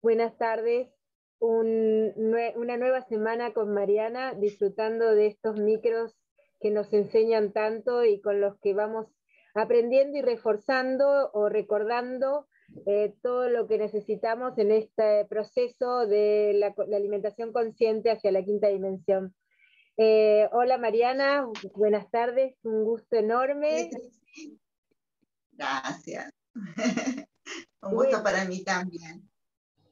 Buenas tardes. una nueva semana con Mariana, disfrutando de estos micros que nos enseñan tanto y con los que vamos aprendiendo y reforzando o recordando eh, todo lo que necesitamos en este proceso de la, alimentación consciente hacia la quinta dimensión. Eh, hola Mariana, buenas tardes, un gusto enorme. Gracias. Un gusto para mí también.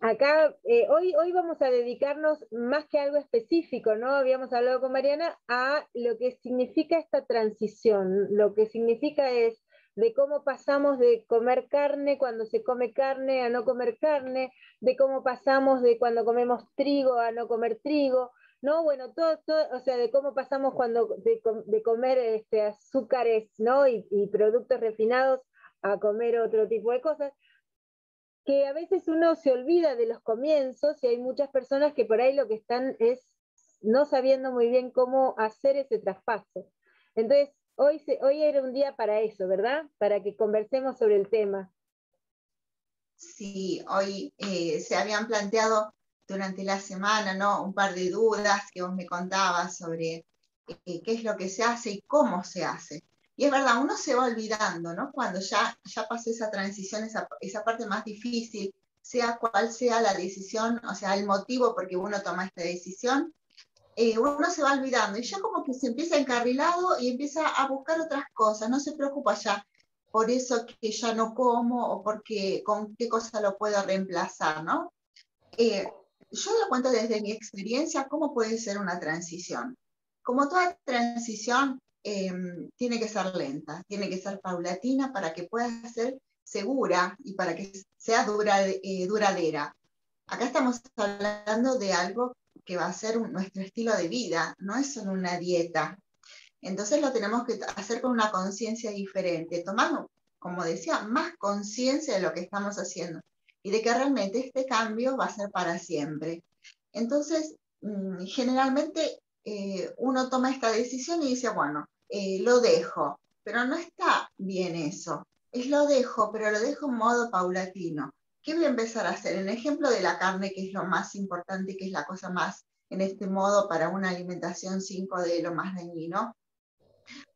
Acá, eh, hoy, hoy vamos a dedicarnos más que algo específico, ¿no? Habíamos hablado con Mariana, a lo que significa esta transición. Lo que significa es de cómo pasamos de comer carne cuando se come carne a no comer carne, de cómo pasamos de cuando comemos trigo a no comer trigo, ¿no? Bueno, todo, o sea, de cómo pasamos cuando de, comer este, azúcares, ¿no? Y productos refinados a comer otro tipo de cosas que a veces uno se olvida de los comienzos y hay muchas personas que por ahí lo que están es no sabiendo muy bien cómo hacer ese traspaso. Entonces, hoy, hoy era un día para eso, ¿verdad? Para que conversemos sobre el tema. Sí, hoy eh, se habían planteado durante la semana, ¿no? Un par de dudas que vos me contabas sobre eh, qué es lo que se hace y cómo se hace. Y es verdad, uno se va olvidando, ¿no? Cuando ya, ya pasó esa transición, esa, esa parte más difícil, sea cual sea la decisión, o sea, el motivo por qué uno toma esta decisión, eh, uno se va olvidando y ya como que se empieza encarrilado y empieza a buscar otras cosas, no se preocupa ya por eso que ya no como o porque con qué cosa lo puedo reemplazar, ¿no? Eh, yo lo cuento desde mi experiencia, cómo puede ser una transición. Como toda transición, Em, tiene que ser lenta, tiene que ser paulatina para que pueda ser segura y para que sea dura, eh, duradera. Acá estamos hablando de algo que va a ser nuestro estilo de vida, no es solo una dieta. Entonces lo tenemos que hacer con una conciencia diferente, tomando, como decía, más conciencia de lo que estamos haciendo y de que realmente este cambio va a ser para siempre. Entonces, mm, generalmente eh, uno toma esta decisión y dice, bueno, eh, lo dejo, pero no está bien eso. Es lo dejo, pero lo dejo en modo paulatino. ¿Qué voy a empezar a hacer? En ejemplo de la carne, que es lo más importante, que es la cosa más en este modo para una alimentación 5 de lo más dañino,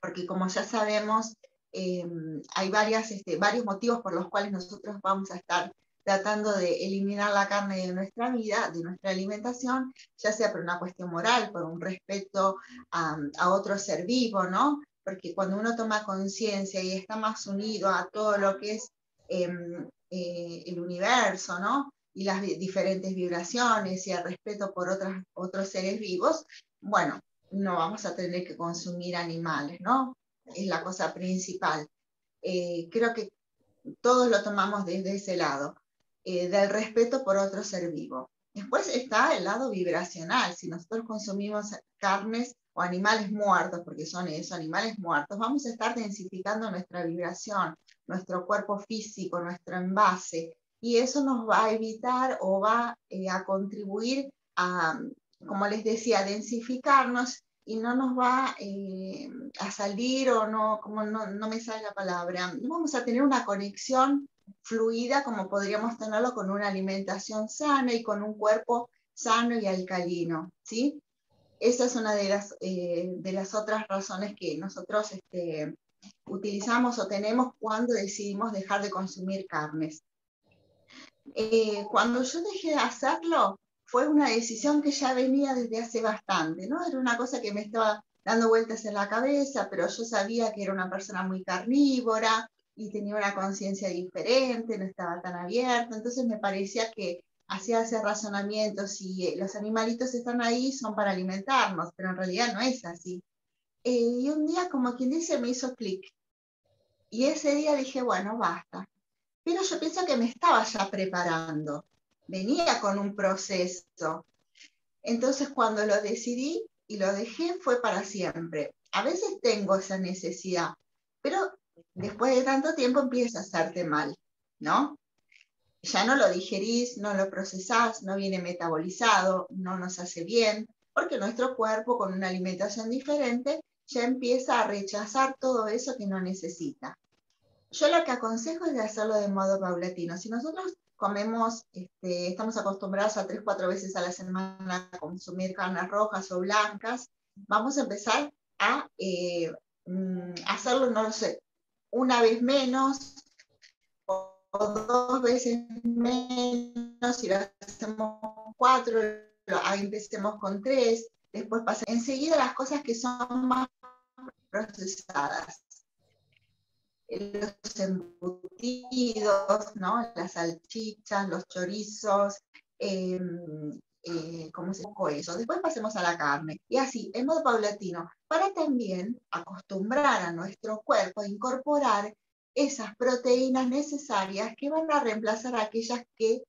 porque como ya sabemos, eh, hay varias, este, varios motivos por los cuales nosotros vamos a estar tratando de eliminar la carne de nuestra vida, de nuestra alimentación, ya sea por una cuestión moral, por un respeto a, otro ser vivo, ¿no? Porque cuando uno toma conciencia y está más unido a todo lo que es em, eh, el universo, ¿no? Y las diferentes vibraciones y el respeto por otras, otros seres vivos, bueno, no vamos a tener que consumir animales, ¿no? Es la cosa principal. Eh, creo que todos lo tomamos desde ese lado. Eh, del respeto por otro ser vivo. Después está el lado vibracional. Si nosotros consumimos carnes o animales muertos, porque son esos animales muertos, vamos a estar densificando nuestra vibración, nuestro cuerpo físico, nuestro envase, y eso nos va a evitar o va eh, a contribuir a, como les decía, densificarnos y no nos va eh, a salir o no, como no, no me sale la palabra, vamos a tener una conexión fluida como podríamos tenerlo con una alimentación sana y con un cuerpo sano y alcalino, ¿sí? Esa es una de las, eh, de las otras razones que nosotros este, utilizamos o tenemos cuando decidimos dejar de consumir carnes. Eh, cuando yo dejé de hacerlo, fue una decisión que ya venía desde hace bastante, ¿no? Era una cosa que me estaba dando vueltas en la cabeza, pero yo sabía que era una persona muy carnívora, y tenía una conciencia diferente, no estaba tan abierto, entonces me parecía que hacía ese razonamiento, si eh, los animalitos están ahí son para alimentarnos, pero en realidad no es así. Eh, y un día, como quien dice, me hizo clic. Y ese día dije, bueno, basta. Pero yo pienso que me estaba ya preparando, venía con un proceso. Entonces cuando lo decidí y lo dejé fue para siempre. A veces tengo esa necesidad, pero después de tanto tiempo empieza a hacerte mal, ¿no? Ya no lo digerís, no lo procesás, no viene metabolizado, no nos hace bien, porque nuestro cuerpo con una alimentación diferente ya empieza a rechazar todo eso que no necesita. yo lo que aconsejo es de hacerlo de modo paulatino. Si nosotros comemos, este, estamos acostumbrados a tres, cuatro veces a la semana a consumir carnes rojas o blancas, vamos a empezar a eh, mm, hacerlo, no lo sé, una vez menos o, dos veces menos, si lo hacemos cuatro, empecemos con tres, después pasa. Enseguida las cosas que son más procesadas los embutidos, ¿no? las salchichas, los chorizos, em, eh, ¿cómo se llama eso? Después pasemos a la carne. Y así, en modo paulatino, para también acostumbrar a nuestro cuerpo a incorporar esas proteínas necesarias que van a reemplazar aquellas que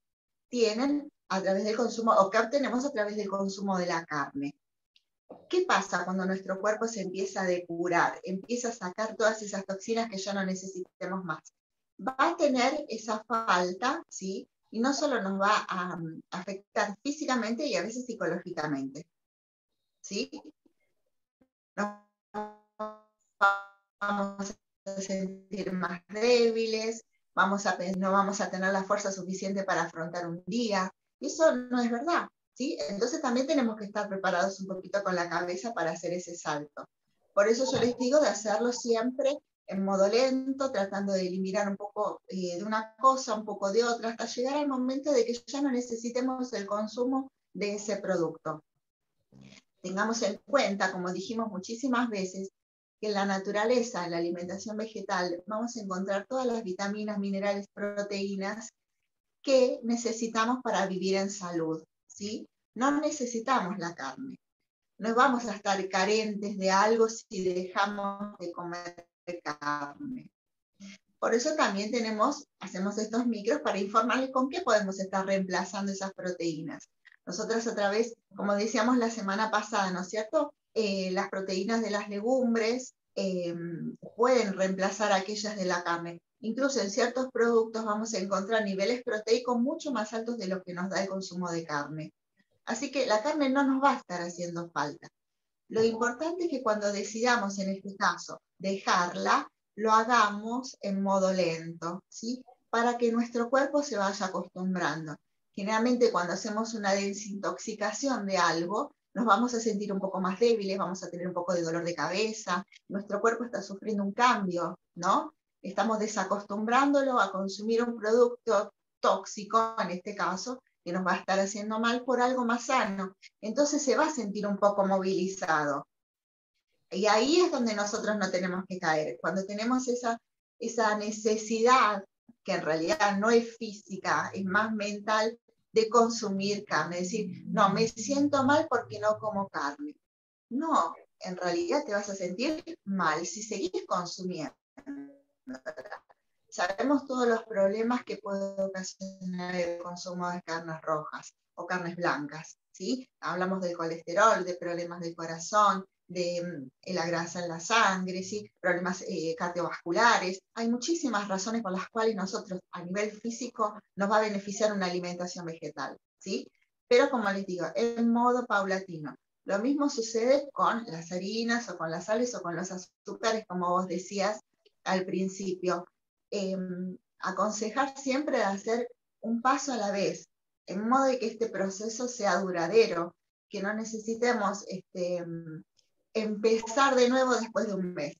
tienen a través del consumo o que obtenemos a través del consumo de la carne. ¿Qué pasa cuando nuestro cuerpo se empieza a depurar, empieza a sacar todas esas toxinas que ya no necesitemos más? Va a tener esa falta, ¿sí? Y no solo nos va a mm, afectar físicamente y a veces psicológicamente, ¿sí? Nos vamos a sentir más débiles, vamos a, no vamos a tener la fuerza suficiente para afrontar un día. Y eso no es verdad. Entonces también tenemos que estar preparados un poquito con la cabeza para hacer ese salto. Por eso yo les digo de hacerlo siempre en modo lento, tratando de eliminar un poco eh, de una cosa, un poco de otra, hasta llegar al momento de que ya no necesitemos el consumo de ese producto. Tengamos en cuenta, como dijimos muchísimas veces, que en la naturaleza, en la alimentación vegetal, vamos a encontrar todas las vitaminas, minerales, proteínas que necesitamos para vivir en salud. ¿sí? No necesitamos la carne. No vamos a estar carentes de algo si dejamos de comer carne. Por eso también tenemos, hacemos estos micros para informarles con qué podemos estar reemplazando esas proteínas. Nosotros a través, como decíamos la semana pasada, ¿no es cierto? Eh, las proteínas de las legumbres eh, pueden reemplazar aquellas de la carne. Incluso en ciertos productos vamos a encontrar niveles proteicos mucho más altos de lo que nos da el consumo de carne. Así que la carne no nos va a estar haciendo falta. Lo importante es que cuando decidamos, en este caso, dejarla, lo hagamos en modo lento, ¿sí? Para que nuestro cuerpo se vaya acostumbrando. Generalmente cuando hacemos una desintoxicación de algo, nos vamos a sentir un poco más débiles, vamos a tener un poco de dolor de cabeza, nuestro cuerpo está sufriendo un cambio, ¿no? estamos desacostumbrándolo a consumir un producto tóxico, en este caso, que nos va a estar haciendo mal por algo más sano. Entonces se va a sentir un poco movilizado. Y ahí es donde nosotros no tenemos que caer. Cuando tenemos esa, esa necesidad, que en realidad no es física, es más mental, de consumir carne. Es decir, no, me siento mal porque no como carne. No, en realidad te vas a sentir mal si seguís consumiendo. Sabemos todos los problemas que puede ocasionar el consumo de carnes rojas o carnes blancas, ¿sí? Hablamos del colesterol, de problemas del corazón, de mm, la grasa en la sangre, ¿sí? problemas eh, cardiovasculares. Hay muchísimas razones por las cuales nosotros a nivel físico nos va a beneficiar una alimentación vegetal, ¿sí? Pero como les digo, en modo paulatino. Lo mismo sucede con las harinas o con las sales o con los azúcares, como vos decías, al principio, em, aconsejar siempre de hacer un paso a la vez, en modo de que este proceso sea duradero, que no necesitemos este, em, empezar de nuevo después de un mes,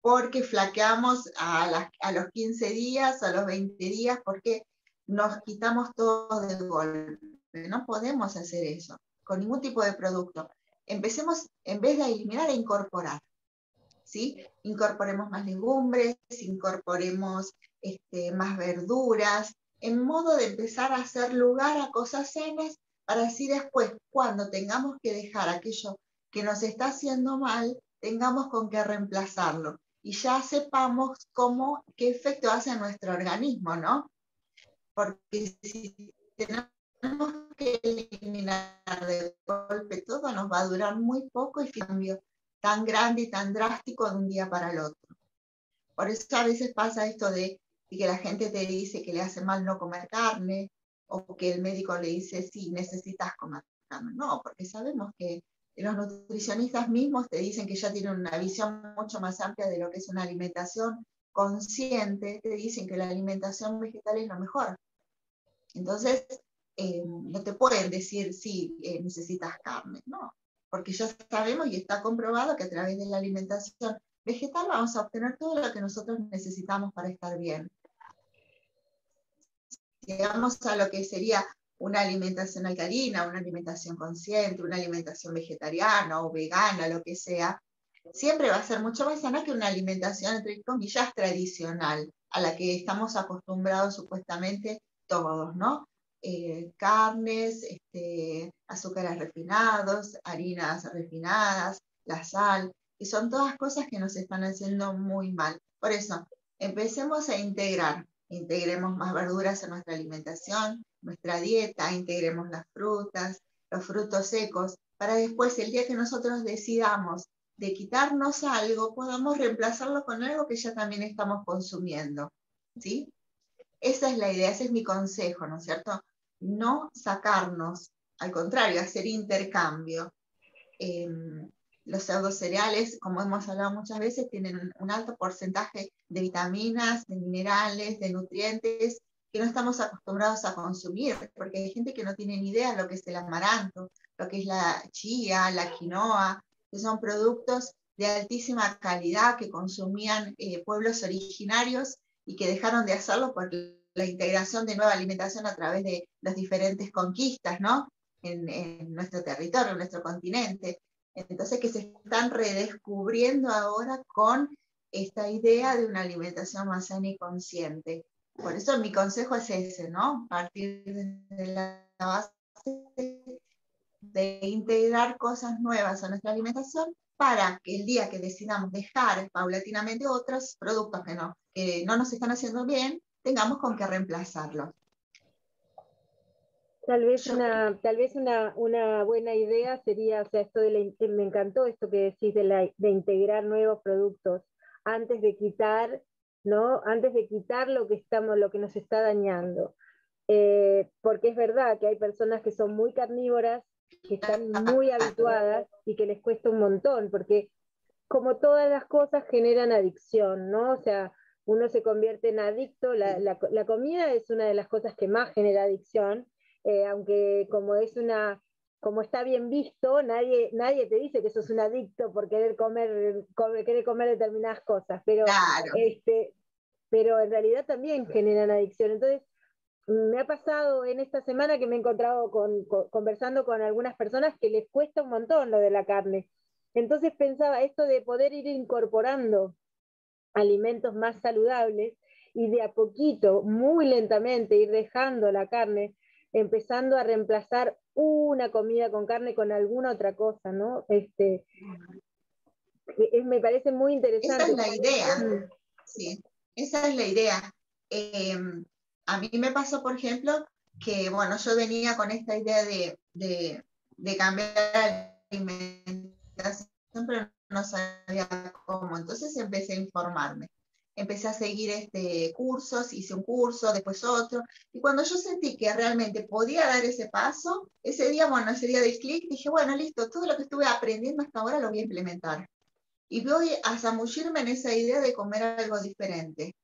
porque flaqueamos a, a los 15 días, a los 20 días, porque nos quitamos todo de golpe. No podemos hacer eso con ningún tipo de producto. Empecemos, en vez de eliminar, a incorporar. Incorporemos más legumbres, incorporemos este, más verduras, en modo de empezar a hacer lugar a cosas sanas para así después, cuando tengamos que dejar aquello que nos está haciendo mal, tengamos con qué reemplazarlo y ya sepamos cómo, qué efecto hace en nuestro organismo, ¿no? Porque si tenemos que eliminar de golpe todo, nos va a durar muy poco y cambio tan grande y tan drástico de un día para el otro. Por eso a veces pasa esto de, que la gente te dice que le hace mal no comer carne o que el médico le dice, sí, necesitas comer carne. No, porque sabemos que los nutricionistas mismos te dicen que ya tienen una visión mucho más amplia de lo que es una alimentación consciente te dicen que la alimentación vegetal es lo mejor. Entonces, eh, no te pueden decir si eh, necesitas carne, no, porque ya sabemos y está comprobado que a través de la alimentación vegetal vamos a obtener todo lo que nosotros necesitamos para estar bien. Llegamos a lo que sería una alimentación alcalina, una alimentación consciente, una alimentación vegetariana o vegana, lo que sea, siempre va a ser mucho más sana que una alimentación, entre comillas, tradicional, a la que estamos acostumbrados supuestamente todos, ¿no? Eh, carnes, este, azúcares refinados, harinas refinadas, la sal, y son todas cosas que nos están haciendo muy mal. Por eso, empecemos a integrar, integremos más verduras en nuestra alimentación, nuestra dieta, integremos las frutas, los frutos secos, para después, el día que nosotros decidamos de quitarnos algo, podamos reemplazarlo con algo que ya también estamos consumiendo. ¿sí? Esa es la idea, ese es mi consejo, ¿no es cierto? No sacarnos, al contrario, hacer intercambio. Em, los cereales, como hemos hablado muchas veces, tienen un alto porcentaje de vitaminas, de minerales, de nutrientes que no estamos acostumbrados a consumir, porque hay gente que no tiene ni idea de lo que es el amaranto, lo que es la chía, la quinoa, que son productos de altísima calidad que consumían eh, pueblos originarios y que dejaron de hacerlo por la integración de nueva alimentación a través de las diferentes conquistas, ¿no? En, en nuestro territorio, en nuestro continente. Entonces, que se están redescubriendo ahora con esta idea de una alimentación más sana y consciente. Por eso mi consejo es ese, ¿no? Partir de la base de integrar cosas nuevas a nuestra alimentación para que el día que decidamos dejar paulatinamente otros productos que no, que no nos están haciendo bien, tengamos con qué reemplazarlos. Tal vez, una, tal vez una, una, buena idea sería, o sea, esto de me encantó esto que decís de, la, de integrar nuevos productos antes de quitar, ¿no? Antes de quitar lo que estamos, lo que nos está dañando. Eh, porque es verdad que hay personas que son muy carnívoras que están muy habituadas y que les cuesta un montón, porque como todas las cosas generan adicción, ¿no? O sea, uno se convierte en adicto, la, la, comida es una de las cosas que más genera adicción, eh, aunque como es una, como está bien visto, nadie, nadie te dice que sos un adicto por querer comer, querer comer determinadas cosas, pero, este, pero en realidad también generan adicción. Entonces, me ha pasado en esta semana que me he encontrado conversando con algunas personas que les cuesta un montón lo de la carne. Entonces pensaba esto de poder ir incorporando alimentos más saludables y de a poquito, muy lentamente, ir dejando la carne, empezando a reemplazar una comida con carne con alguna otra cosa, ¿no? Este, me parece muy interesante. Esa es la idea, mm. sí, esa es la idea. Em, a mí me pasó, por ejemplo, que, bueno, yo venía con esta idea de, de, cambiar la alimentación, pero no sabía cómo. Entonces empecé a informarme. Empecé a seguir este, cursos, hice un curso, después otro. Y cuando yo sentí que realmente podía dar ese paso, ese día, bueno, ese día del clic, dije, bueno, listo, todo lo que estuve aprendiendo hasta ahora lo voy a implementar. Y voy a zamullirme en esa idea de comer algo diferente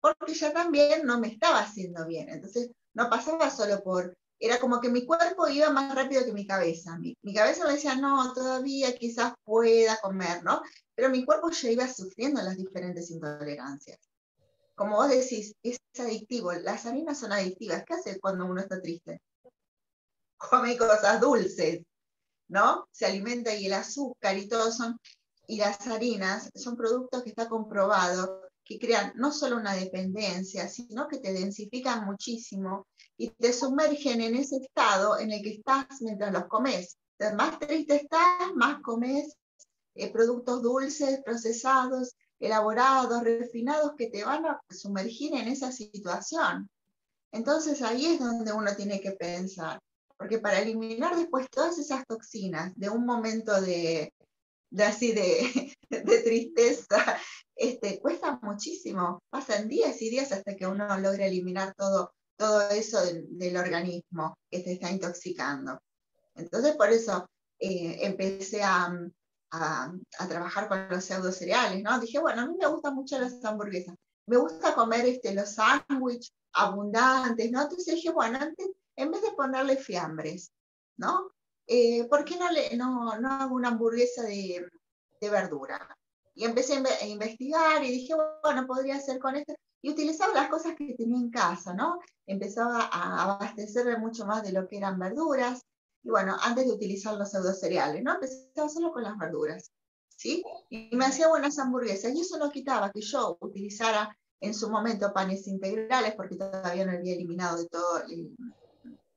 porque ya también no me estaba haciendo bien. Entonces, no pasaba solo por, era como que mi cuerpo iba más rápido que mi cabeza. Mi, cabeza me decía, no, todavía quizás pueda comer, ¿no? Pero mi cuerpo ya iba sufriendo las diferentes intolerancias. Como vos decís, es adictivo. Las harinas son adictivas. ¿Qué hace cuando uno está triste? Come cosas dulces, ¿no? Se alimenta y el azúcar y todo son... Y las harinas son productos que está comprobado que crean no solo una dependencia, sino que te densifican muchísimo y te sumergen en ese estado en el que estás mientras los comes. más triste estás, más comes eh, productos dulces, procesados, elaborados, refinados, que te van a sumergir en esa situación. Entonces ahí es donde uno tiene que pensar, porque para eliminar después todas esas toxinas de un momento de, de así de, de, tristeza este, cuesta muchísimo. Pasan días y días hasta que uno logra eliminar todo, todo eso del, organismo que se está intoxicando. Entonces, por eso eh, empecé a, a, trabajar con los pseudo cereales, ¿no? Dije, bueno, a mí me gustan mucho las hamburguesas. me gusta comer este, los sándwiches abundantes, ¿no? Entonces dije, bueno, antes, en vez de ponerle fiambres, ¿no? Eh, ¿Por qué no, le, no, no hago una hamburguesa de, de verdura? Y empecé a investigar y dije, bueno, podría hacer con esto. Y utilizaba las cosas que tenía en casa, ¿no? Empezaba a abastecerme mucho más de lo que eran verduras. Y bueno, antes de utilizar los pseudo cereales, ¿no? Empezaba solo con las verduras, ¿sí? Y me hacía buenas hamburguesas. Y eso no quitaba que yo utilizara en su momento panes integrales, porque todavía no había eliminado de todo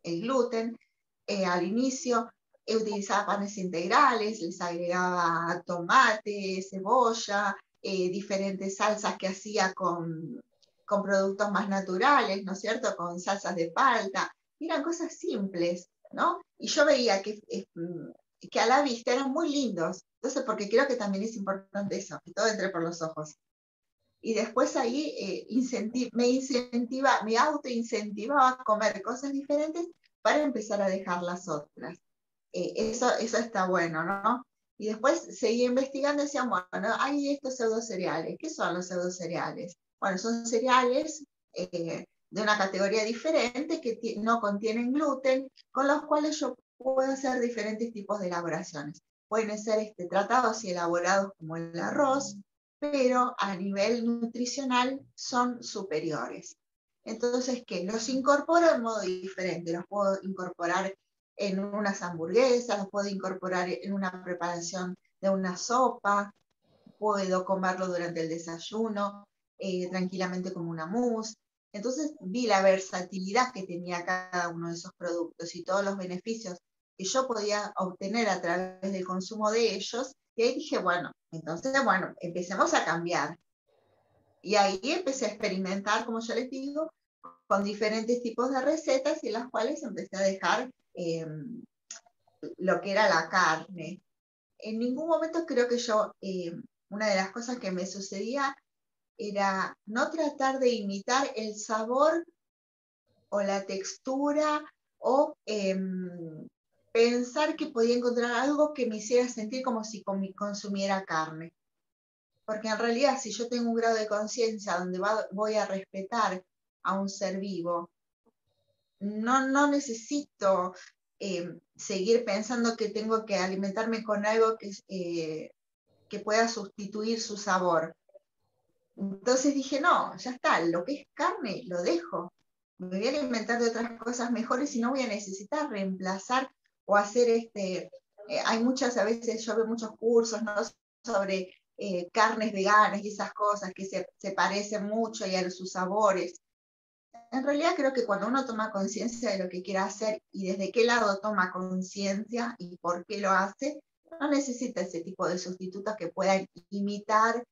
el, gluten eh, al inicio utilizaba panes integrales, les agregaba tomate, cebolla, eh, diferentes salsas que hacía con, con productos más naturales, ¿no es cierto? Con salsas de palta. Eran cosas simples, ¿no? Y yo veía que, que a la vista eran muy lindos. Entonces, porque creo que también es importante eso, que todo entre por los ojos. Y después ahí eh, me incentiva, me autoincentivaba a comer cosas diferentes para empezar a dejar las otras. Eh, eso, eso está bueno, ¿no? Y después seguí investigando y decía, bueno, hay estos pseudo cereales. ¿Qué son los pseudo cereales? Bueno, son cereales eh, de una categoría diferente que no contienen gluten, con los cuales yo puedo hacer diferentes tipos de elaboraciones. Pueden ser este, tratados y elaborados como el arroz, pero a nivel nutricional son superiores. Entonces, ¿qué? Los incorporo de modo diferente. Los puedo incorporar en unas hamburguesas, los puedo incorporar en una preparación de una sopa, puedo comerlo durante el desayuno, eh, tranquilamente como una mousse. Entonces vi la versatilidad que tenía cada uno de esos productos y todos los beneficios que yo podía obtener a través del consumo de ellos. Y ahí dije, bueno, entonces, bueno, empecemos a cambiar. Y ahí empecé a experimentar, como yo les digo, con diferentes tipos de recetas y las cuales empecé a dejar Em, lo que era la carne. En ningún momento creo que yo, em, una de las cosas que me sucedía era no tratar de imitar el sabor o la textura o em, pensar que podía encontrar algo que me hiciera sentir como si consumiera carne. Porque en realidad si yo tengo un grado de conciencia donde voy a respetar a un ser vivo no, no necesito eh, seguir pensando que tengo que alimentarme con algo que, eh, que pueda sustituir su sabor. Entonces dije, no, ya está, lo que es carne lo dejo. Me voy a alimentar de otras cosas mejores y no voy a necesitar reemplazar o hacer este... Eh, hay muchas, a veces yo veo muchos cursos ¿no? sobre carnes veganas y esas cosas que se, se parecen mucho y a sus sabores en realidad creo que cuando uno toma conciencia de lo que quiere hacer y desde qué lado toma conciencia y por qué lo hace, no necesita ese tipo de sustitutos que puedan imitar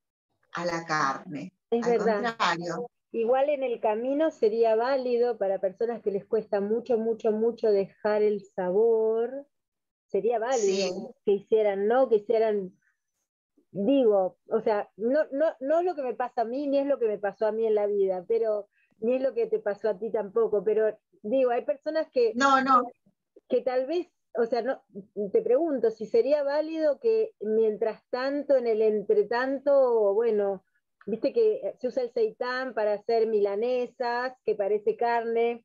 a la carne. Es Al contrario. Igual en el camino sería válido para personas que les cuesta mucho, mucho, mucho dejar el sabor. Sería válido que hicieran, ¿no? Que hicieran digo, o sea, no, no, no es lo que me pasa a mí, ni es lo que me pasó a mí en la vida, pero ni es lo que te pasó a ti tampoco, pero digo, hay personas que, no, no. que tal vez, o sea, no, te pregunto si sería válido que mientras tanto, en el entretanto, bueno, viste que se usa el seitán para hacer milanesas, que parece carne.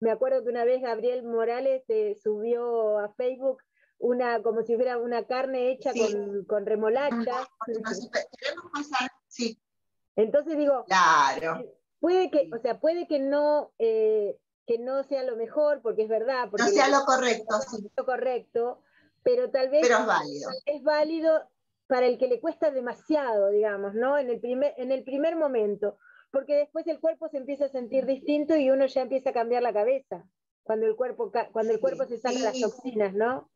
Me acuerdo que una vez Gabriel Morales eh, subió a Facebook una, como si fuera una carne hecha con, con remolacha. sí. Entonces digo, claro. Puede que, o sea, puede que no, eh, que no sea lo mejor, porque es verdad. Porque no sea lo correcto, sí. Lo correcto, pero tal vez pero es válido. Es válido para el que le cuesta demasiado, digamos, ¿no? En el primer, en el primer momento, porque después el cuerpo se empieza a sentir distinto y uno ya empieza a cambiar la cabeza, cuando el cuerpo, cuando el cuerpo se saca las toxinas, ¿no?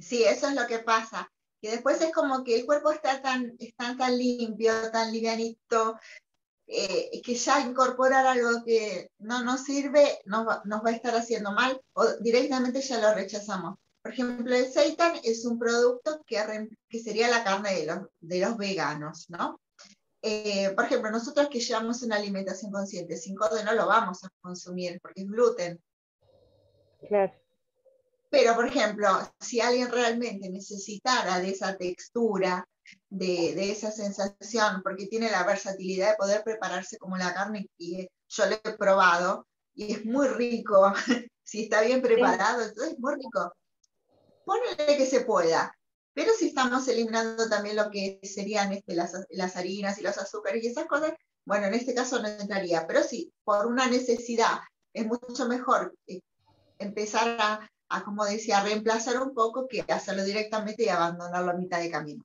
Sí, eso es lo que pasa. Que después es como que el cuerpo está tan, está tan limpio, tan livianito, eh, que ya incorporar algo que no nos sirve nos va, nos va, a estar haciendo mal o directamente ya lo rechazamos. Por ejemplo, el seitan es un producto que, que sería la carne de los, de los veganos, ¿no? Eh, por ejemplo, nosotros que llevamos una alimentación consciente, sin code no lo vamos a consumir porque es gluten. Claro. Pero, por ejemplo, si alguien realmente necesitara de esa textura, de, esa sensación, porque tiene la versatilidad de poder prepararse como la carne y yo lo he probado y es muy rico, si está bien preparado, entonces es muy rico. Ponele que se pueda, pero si estamos eliminando también lo que serían este, las, las, harinas y los azúcares y esas cosas, bueno, en este caso no entraría, pero sí, por una necesidad es mucho mejor eh, empezar a, a, como decía, reemplazar un poco que hacerlo directamente y abandonarlo a mitad de camino.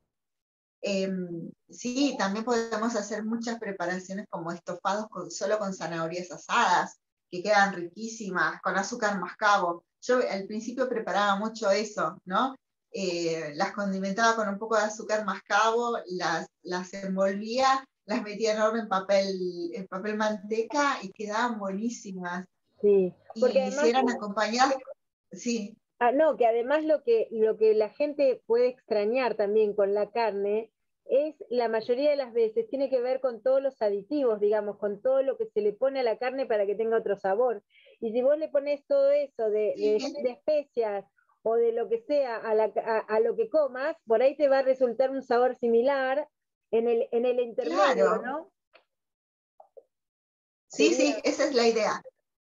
Em, sí, también podemos hacer muchas preparaciones como estofados con, solo con zanahorias asadas, que quedan riquísimas, con azúcar mascabo. Yo al principio preparaba mucho eso, ¿no? Eh, las condimentaba con un poco de azúcar mascabo, las, las envolvía, las metía enorme en papel, en papel manteca y quedaban buenísimas. Sí, porque y eran acompañadas, sí. Ah, no, que además lo que, lo que la gente puede extrañar también con la carne es la mayoría de las veces tiene que ver con todos los aditivos, digamos, con todo lo que se le pone a la carne para que tenga otro sabor. Y si vos le pones todo eso de, de, especias o de lo que sea a, la, a, lo que comas, por ahí te va a resultar un sabor similar en el, en el intermedio, ¿no? Sí, sí, esa es la idea.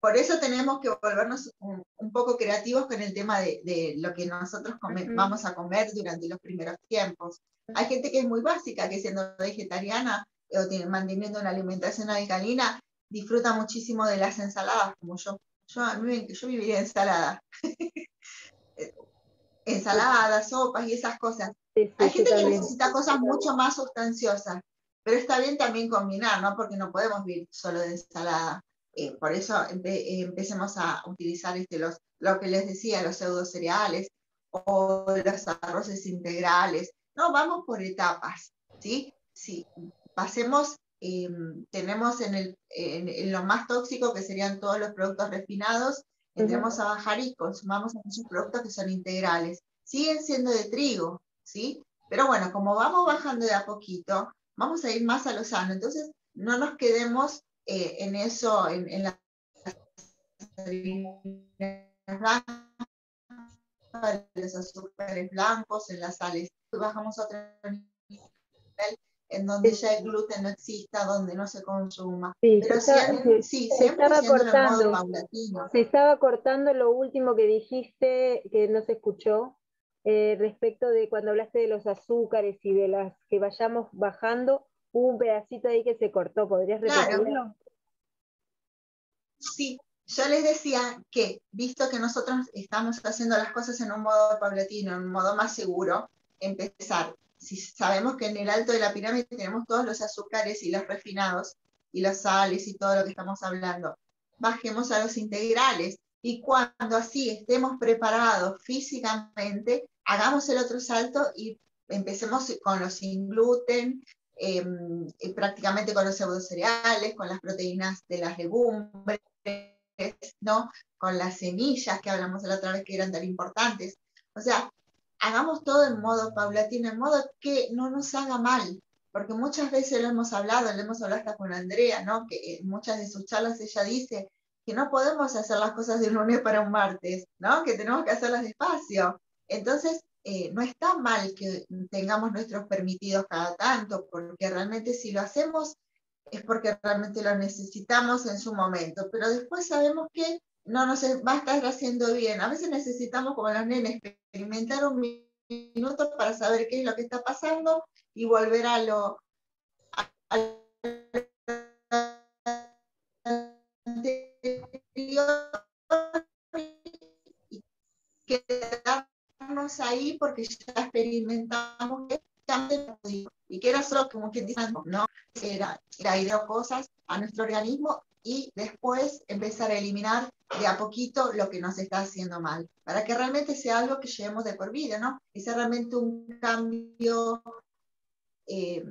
Por eso tenemos que volvernos un, poco creativos con el tema de, lo que nosotros vamos a comer durante los primeros tiempos. Hay gente que es muy básica, que siendo vegetariana o manteniendo una alimentación alcalina, disfruta muchísimo de las ensaladas, como yo. Yo, a mí, yo viviría ensalada. ensaladas, sopas y esas cosas. Hay gente que necesita cosas mucho más sustanciosas, pero está bien también combinar, ¿no? Porque no podemos vivir solo de ensalada. Eh, por eso eh, empecemos a utilizar este, los, lo que les decía, los pseudo cereales o los arroces integrales. No, vamos por etapas, ¿sí? Sí, pasemos, em, tenemos en, el, en, lo más tóxico que serían todos los productos refinados, entremos a bajar y consumamos esos productos que son integrales. Siguen siendo de trigo, ¿sí? Pero bueno, como vamos bajando de a poquito, vamos a ir más a lo sano. Entonces, no nos quedemos eh, en eso, en, en las los azúcares blancos, en las sales. Bajamos a otro nivel en donde ya el gluten no exista, donde no se consuma. Sí, Pero se sí, siempre estaba cortando, paulatino. Se estaba cortando lo último que dijiste, que no se escuchó, eh, respecto de cuando hablaste de los azúcares y de las que vayamos bajando, hubo un pedacito ahí que se cortó, ¿podrías repetirlo? Sí, yo les decía que, visto que nosotros estamos haciendo las cosas en un modo paulatino, en un modo más seguro, empezar. Si sabemos que en el alto de la pirámide tenemos todos los azúcares y los refinados y las sales y todo lo que estamos hablando, bajemos a los integrales. Y cuando así estemos preparados físicamente, hagamos el otro salto y empecemos con los sin gluten, em, prácticamente con los cereales, con las proteínas de las legumbres, ¿no? Con las semillas que hablamos la otra vez que eran tan importantes. O sea, hagamos todo en modo paulatino, en modo que no nos haga mal, porque muchas veces lo hemos hablado, lo hemos hablado hasta con Andrea, ¿no? Que en muchas de sus charlas ella dice que no podemos hacer las cosas de un lunes para un martes, ¿no? Que tenemos que hacerlas despacio. Entonces, eh, no está mal que tengamos nuestros permitidos cada tanto, porque realmente si lo hacemos es porque realmente lo necesitamos en su momento, pero después sabemos que no nos va a estar haciendo bien. A veces necesitamos, como los nenes, experimentar un minuto para saber qué es lo que está pasando y volver a lo, y quedarnos ahí porque ya experimentamos que y que solo como quien dice, no, era, era cosas a nuestro organismo y después empezar a eliminar de a poquito lo que nos está haciendo mal, para que realmente sea algo que llevemos de por vida, ¿no? Que sea realmente un cambio eh,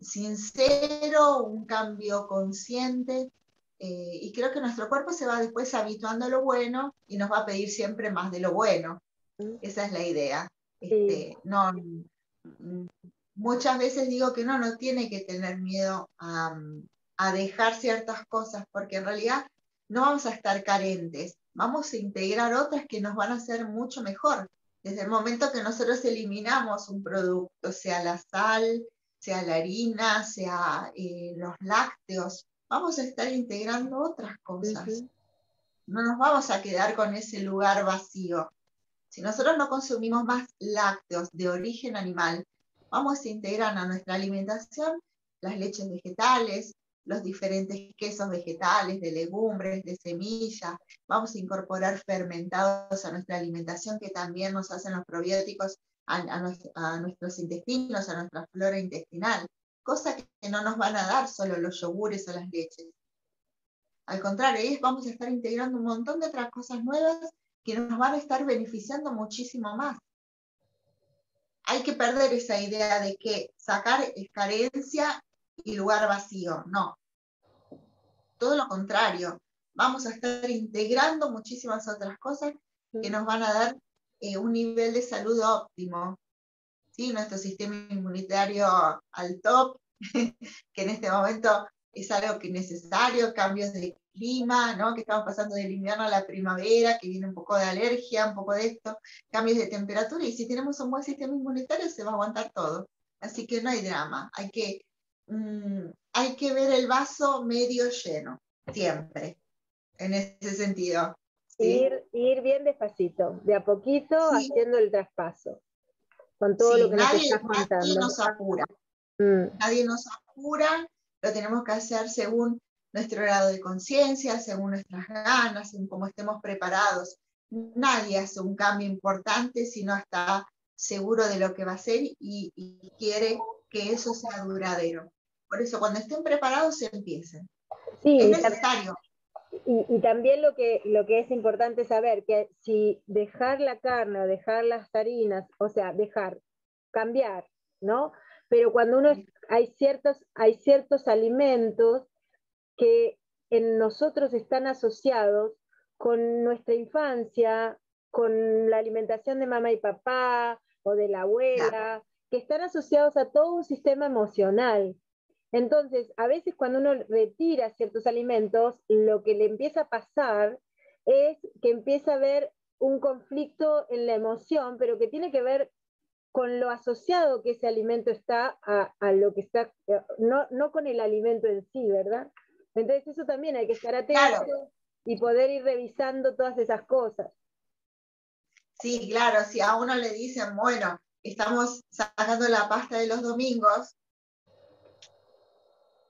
sincero, un cambio consciente, eh, y creo que nuestro cuerpo se va después habituando a lo bueno y nos va a pedir siempre más de lo bueno. Esa es la idea. Este, no, muchas veces digo que no, no tiene que tener miedo a, a dejar ciertas cosas, porque en realidad no vamos a estar carentes, vamos a integrar otras que nos van a hacer mucho mejor. Desde el momento que nosotros eliminamos un producto, sea la sal, sea la harina, sea eh, los lácteos, vamos a estar integrando otras cosas. No nos vamos a quedar con ese lugar vacío. Si nosotros no consumimos más lácteos de origen animal, vamos a integrar a nuestra alimentación las leches vegetales, los diferentes quesos vegetales, de legumbres, de semillas. Vamos a incorporar fermentados a nuestra alimentación que también nos hacen los probióticos a, nuestros intestinos, a nuestra flora intestinal, cosa que no nos van a dar solo los yogures o las leches. Al contrario, vamos a estar integrando un montón de otras cosas nuevas que nos van a estar beneficiando muchísimo más. Hay que perder esa idea de que sacar es carencia y lugar vacío. No. Todo lo contrario. Vamos a estar integrando muchísimas otras cosas que nos van a dar eh, un nivel de salud óptimo, ¿sí? nuestro sistema inmunitario al top, que en este momento es algo que es necesario, cambios de clima, ¿no? que estamos pasando del invierno a la primavera, que viene un poco de alergia, un poco de esto, cambios de temperatura, y si tenemos un buen sistema inmunitario se va a aguantar todo. Así que no hay drama, hay que, mm, hay que ver el vaso medio lleno, siempre, en ese sentido. Ir, ir bien despacito, de a poquito haciendo el traspaso. Con todo lo que nadie, nos contando. Nadie nos apura. Mm. Nadie nos apura, lo tenemos que hacer según nuestro grado de conciencia, según nuestras ganas, según cómo estemos preparados. Nadie hace un cambio importante si no está seguro de lo que va a hacer y, y quiere que eso sea duradero. Por eso, cuando estén preparados, se empiecen. Sí, es necesario. Y, también lo que, lo que es importante saber, que si dejar la carne o dejar las harinas, o sea, dejar, cambiar, ¿no? Pero cuando uno, hay ciertos, hay ciertos alimentos que en nosotros están asociados con nuestra infancia, con la alimentación de mamá y papá o de la abuela, que están asociados a todo un sistema emocional. Entonces, a veces cuando uno retira ciertos alimentos, lo que le empieza a pasar es que empieza a haber un conflicto en la emoción, pero que tiene que ver con lo asociado que ese alimento está a, lo que está, no, no, con el alimento en sí, ¿verdad? Entonces eso también hay que estar atento y poder ir revisando todas esas cosas. Sí, claro, si a uno le dicen, bueno, estamos sacando la pasta de los domingos,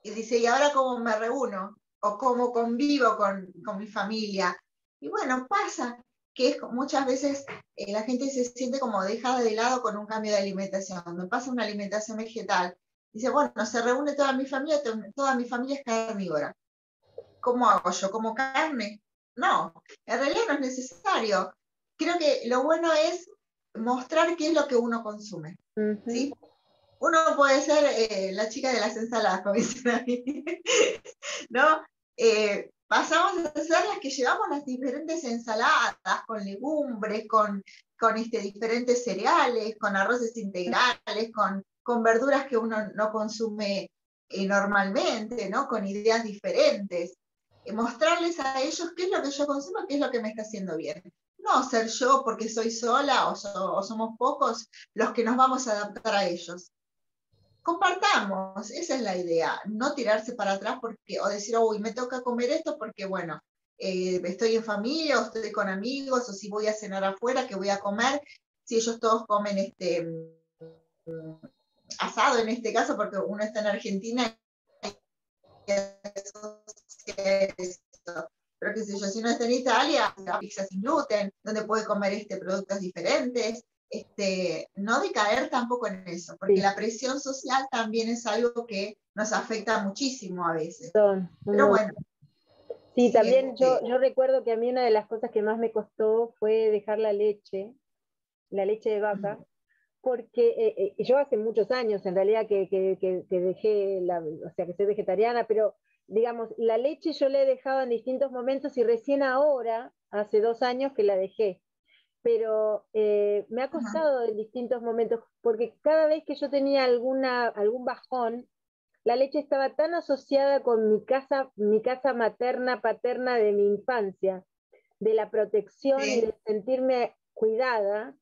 y dice, ¿y ahora cómo me reúno? ¿O cómo convivo con, mi familia? Y bueno, pasa que muchas veces eh, la gente se siente como dejada de lado con un cambio de alimentación. Me pasa una alimentación vegetal. Dice, bueno, se reúne toda mi familia, toda mi familia es carnívora. ¿Cómo hago yo? ¿Como carne? No, en realidad no es necesario. Creo que lo bueno es mostrar qué es lo que uno consume. ¿sí? uno puede ser eh, la chica de las ensaladas, como dicen ahí, ¿no? Eh, pasamos a ser las que llevamos las diferentes ensaladas con legumbres, con, con este, diferentes cereales, con arroces integrales, con, con verduras que uno no consume eh, normalmente, ¿no? Con ideas diferentes. mostrarles a ellos qué es lo que yo consumo, qué es lo que me está haciendo bien. No ser yo porque soy sola o somos pocos los que nos vamos a adaptar a ellos compartamos, esa es la idea, no tirarse para atrás porque, o decir, uy, me toca comer esto porque, bueno, eh, estoy en familia o estoy con amigos o si voy a cenar afuera, que voy a comer, si ellos todos comen este asado en este caso, porque uno está en Argentina, pero qué sé yo, si uno está en Italia, pizza sin gluten, donde puede comer este, productos diferentes, este, no decaer tampoco en eso, porque la presión social también es algo que nos afecta muchísimo a veces. Pero bueno. Sí, también yo, este yo recuerdo que a mí una de las cosas que más me costó fue dejar la leche, la leche de vaca, porque eh, eh, yo hace muchos años en realidad que, que, que, dejé, la, o sea, que soy vegetariana, pero digamos, la leche yo la he dejado en distintos momentos y recién ahora, hace dos años que la dejé. Pero eh, me ha costado en distintos momentos, porque cada vez que yo tenía alguna, algún bajón, la leche estaba tan asociada con mi casa, mi casa materna, paterna de mi infancia, de la protección y de sentirme cuidada,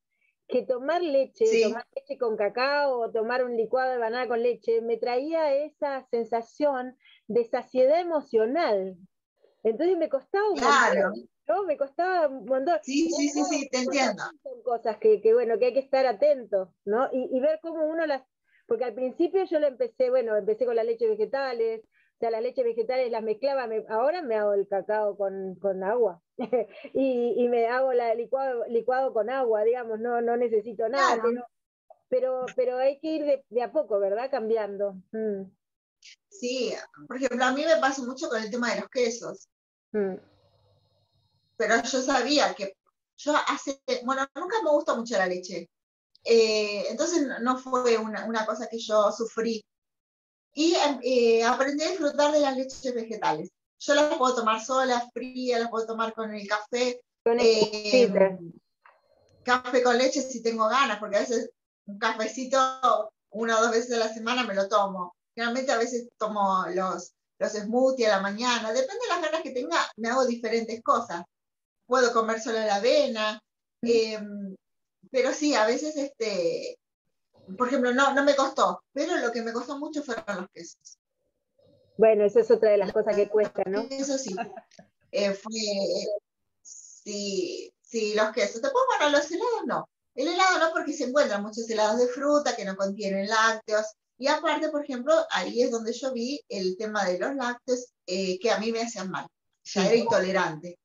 que tomar leche, tomar leche con cacao o tomar un licuado de banana con leche, me traía esa sensación de saciedad emocional. Entonces me costaba un claro. ¿no? Me costaba un montón. Sí, sí, sí, sí, te entiendo. Son cosas que, bueno, que hay que estar atentos, ¿no? Y, ver cómo uno las... Porque al principio yo lo empecé, bueno, empecé con la leche vegetales, sea, las leches vegetales las mezclaba, ahora me hago el cacao con, agua y, me hago la licuado, licuado con agua, digamos, no, no necesito nada, pero, pero hay que ir de, a poco, ¿verdad? Cambiando. Mm. Sí, por ejemplo, a mí me pasa mucho con el tema de los quesos. Mm pero yo sabía que yo hace, bueno, nunca me gustó mucho la leche. Eh, entonces no fue una, cosa que yo sufrí. Y em, eh, aprendí a disfrutar de las leches vegetales. Yo las puedo tomar solas, frías, las puedo tomar con el café. Con eh, café con leche si tengo ganas, porque a veces un cafecito una o dos veces a la semana me lo tomo. Realmente a veces tomo los, los smoothies a la mañana. Depende de las ganas que tenga, me hago diferentes cosas puedo comer solo la avena, em, pero sí, a veces, este, por ejemplo, no, no me costó, pero lo que me costó mucho fueron los quesos. Bueno, eso es otra de las cosas que cuesta, ¿no? Eso sí. Eh, fue, sí, sí, los quesos. Después, bueno, los helados no. El helado no, porque se encuentran muchos helados de fruta que no contienen lácteos. Y aparte, por ejemplo, ahí es donde yo vi el tema de los lácteos eh, que a mí me hacían mal. Ya era intolerante.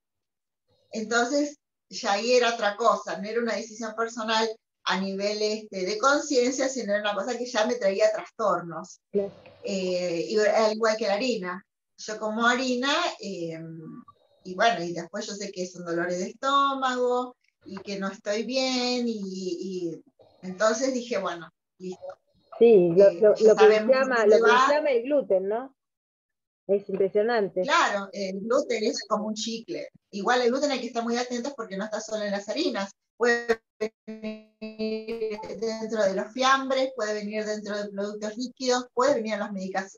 Entonces, ya ahí era otra cosa, no era una decisión personal a nivel este, de conciencia, sino era una cosa que ya me traía trastornos. Eh, al igual que la harina. Yo como harina, em, y bueno, y después yo sé que son dolores de estómago y que no estoy bien, y, entonces dije, bueno, listo. Sí, lo, eh, que, llama, lo que llama el gluten, ¿no? Es impresionante. Claro, el gluten es como un chicle. Igual el gluten hay que estar muy atentos porque no está solo en las harinas. Puede venir dentro de los fiambres, puede venir dentro de productos líquidos, puede venir en,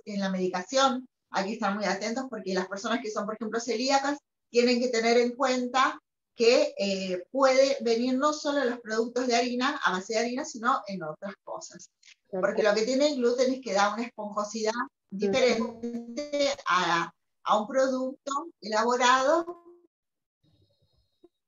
en la medicación. Hay que estar muy atentos porque las personas que son, por ejemplo, celíacas, tienen que tener en cuenta que eh, puede venir no solo en los productos de harina, a base de harina, sino en otras cosas. Porque lo que tiene el gluten es que da una esponjosidad diferente a, un producto elaborado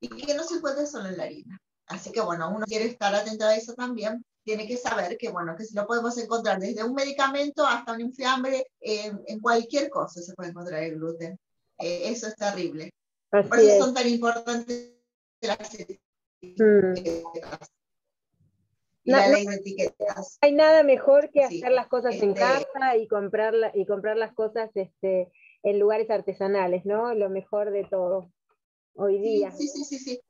y que no se encuentra solo en la harina. Así que bueno, uno quiere estar atento a eso también, tiene que saber que bueno, que si lo podemos encontrar desde un medicamento hasta un infiambre, en cualquier cosa se puede encontrar el gluten. Eh, eso es terrible. Por eso son tan importantes las mm no, hay nada mejor que hacer las cosas en este casa y comprar, y comprar las cosas este, en lugares artesanales, ¿no? Lo mejor de todo hoy día. Sí, sí, sí, sí.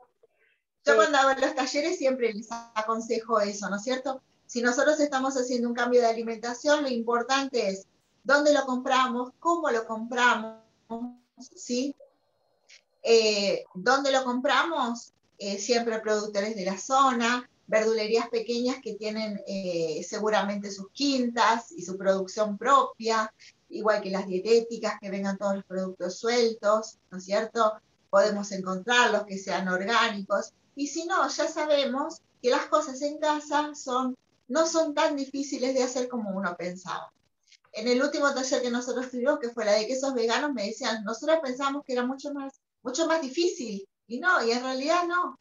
Yo cuando hago los talleres siempre les aconsejo eso, ¿no es cierto? Si nosotros estamos haciendo un cambio de alimentación, lo importante es dónde lo compramos, cómo lo compramos, ¿sí? Eh, ¿Dónde lo compramos? Eh, siempre productores de la zona, verdulerías pequeñas que tienen eh, seguramente sus quintas y su producción propia, igual que las dietéticas, que vengan todos los productos sueltos, ¿no es cierto? Podemos encontrarlos que sean orgánicos. Y si no, ya sabemos que las cosas en casa son, no son tan difíciles de hacer como uno pensaba. En el último taller que nosotros tuvimos, que fue la de quesos veganos, me decían, nosotros pensamos que era mucho más, mucho más difícil. Y no, y en realidad no.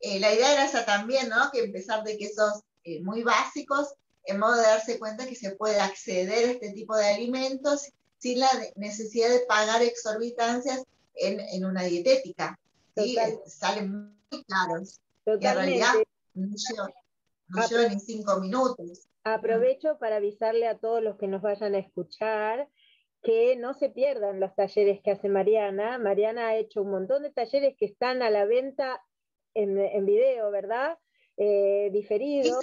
Eh, la idea era esa también, ¿no? Que empezar de quesos eh, muy básicos, en modo de darse cuenta que se puede acceder a este tipo de alimentos sin la necesidad de pagar exorbitancias en, en una dietética. ¿sí? Eh, Y en realidad no llevan, ni cinco minutos. Aprovecho para avisarle a todos los que nos vayan a escuchar que no se pierdan los talleres que hace Mariana. Mariana ha hecho un montón de talleres que están a la venta en, video, ¿verdad? Eh, diferido.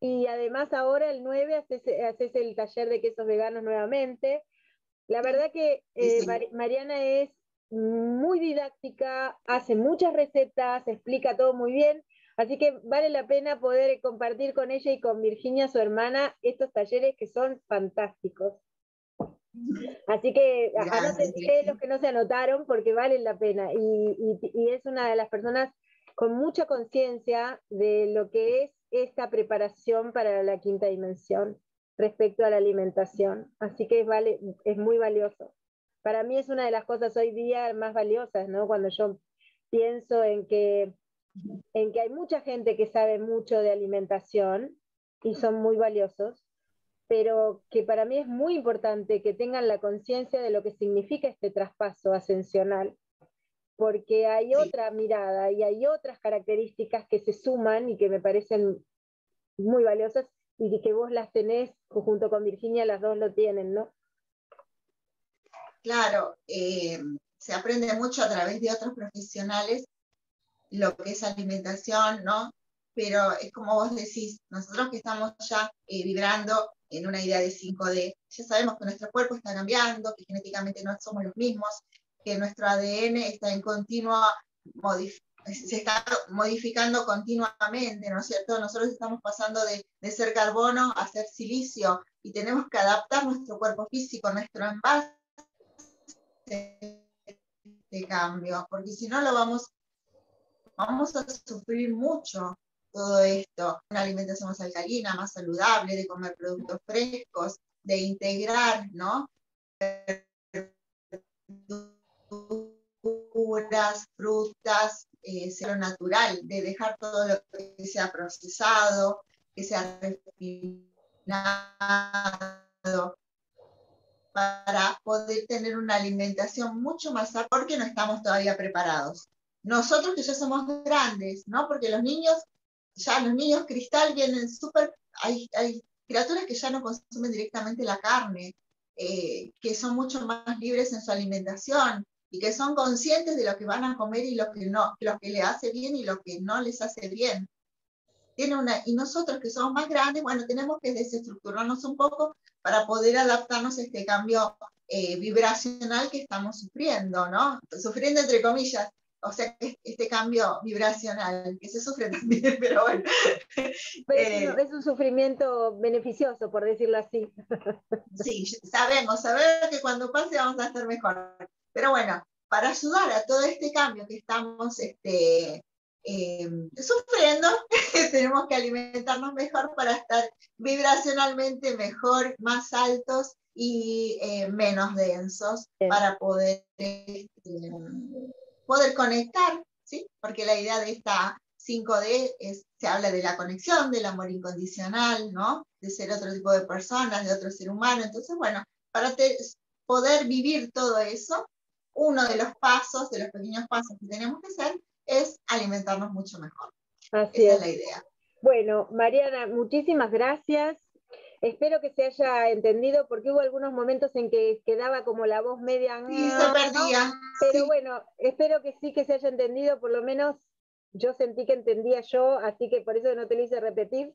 Y además ahora el 9 haces, el taller de quesos veganos nuevamente. La verdad que eh, Mariana es muy didáctica, hace muchas recetas, explica todo muy bien, así que vale la pena poder compartir con ella y con Virginia, su hermana, estos talleres que son fantásticos. Así que anoten los que no se anotaron porque valen la pena y, y, es una de las personas con mucha conciencia de lo que es esta preparación para la quinta dimensión respecto a la alimentación. Así que es, vale, es muy valioso. Para mí es una de las cosas hoy día más valiosas, ¿no? Cuando yo pienso en que, en que hay mucha gente que sabe mucho de alimentación y son muy valiosos, pero que para mí es muy importante que tengan la conciencia de lo que significa este traspaso ascensional, porque hay otra mirada y hay otras características que se suman y que me parecen muy valiosas y que vos las tenés junto con Virginia, las dos lo tienen, ¿no? Claro, eh, se aprende mucho a través de otros profesionales lo que es alimentación, ¿no? Pero es como vos decís, nosotros que estamos ya eh, vibrando en una idea de 5D, ya sabemos que nuestro cuerpo está cambiando, que genéticamente no somos los mismos, que nuestro ADN está en continua se está modificando continuamente, ¿no es cierto? Nosotros estamos pasando de, de, ser carbono a ser silicio y tenemos que adaptar nuestro cuerpo físico, nuestro envase este cambio, porque si no lo vamos, vamos a sufrir mucho todo esto. Una alimentación más alcalina, más saludable, de comer productos frescos, de integrar, ¿no? Verduras, frutas, eh, natural, de dejar todo lo que sea procesado, que sea refinado, para poder tener una alimentación mucho más sana, porque no estamos todavía preparados. Nosotros que ya somos grandes, ¿no? Porque los niños, ya los niños cristal vienen súper, hay, hay, criaturas que ya no consumen directamente la carne, eh, que son mucho más libres en su alimentación y que son conscientes de lo que van a comer y lo que no, lo que les hace bien y lo que no les hace bien. Tiene una, y nosotros que somos más grandes, bueno, tenemos que desestructurarnos un poco para poder adaptarnos a este cambio eh, vibracional que estamos sufriendo, ¿no? Sufriendo entre comillas, o sea, este cambio vibracional, que se sufre también, pero bueno. Eh, es un sufrimiento beneficioso, por decirlo así. Sí, sabemos, sabemos que cuando pase vamos a estar mejor. Pero bueno, para ayudar a todo este cambio que estamos este, Em, sufriendo, tenemos que alimentarnos mejor para estar vibracionalmente mejor, más altos y eh, menos densos para poder, este, poder conectar, ¿sí? Porque la idea de esta 5D es, se habla de la conexión, del amor incondicional, ¿no? De ser otro tipo de personas, de otro ser humano. Entonces, bueno, para poder vivir todo eso, uno de los pasos, de los pequeños pasos que tenemos que hacer es alimentarnos mucho mejor. Así Esa es. la idea. Bueno, Mariana, muchísimas gracias. Espero que se haya entendido porque hubo algunos momentos en que quedaba como la voz media. Sí, se perdía. Pero bueno, espero que sí que se haya entendido, por lo menos yo sentí que entendía yo, así que por eso no te lo hice repetir.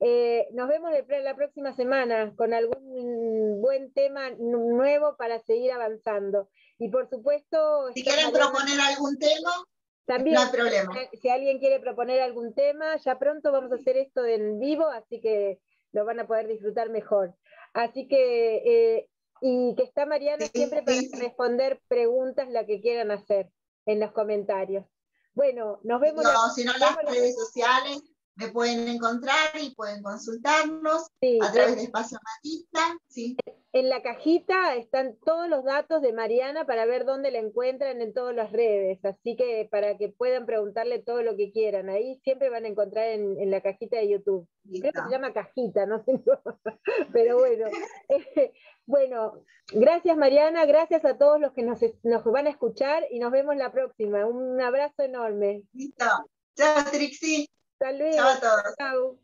Eh, nos vemos la próxima semana con algún buen tema nuevo para seguir avanzando. Y por supuesto... Si quieren proponer algún tema, también, si alguien quiere proponer algún tema, ya pronto vamos a hacer esto en vivo, así que lo van a poder disfrutar mejor. Así que, eh, y que está Mariana siempre para responder preguntas, la que quieran hacer en los comentarios. Bueno, nos vemos. No, si no, las redes sociales me pueden encontrar y pueden consultarnos a través de Espacio Matista. ¿sí? En la cajita están todos los datos de Mariana para ver dónde la encuentran en todas las redes, así que para que puedan preguntarle todo lo que quieran. Ahí siempre van a encontrar en, la cajita de YouTube. Creo que se llama cajita, no sé, pero bueno. bueno, gracias Mariana, gracias a todos los que nos, nos van a escuchar y nos vemos la próxima. Un abrazo enorme. Listo. Chao, Trixie. Hasta luego. Chao a todos. Chao.